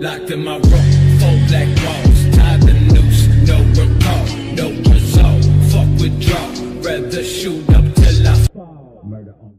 Locked in my room, four black walls, tied the noose, no recall, no result. Fuck withdrawal, rather shoot up till I fall.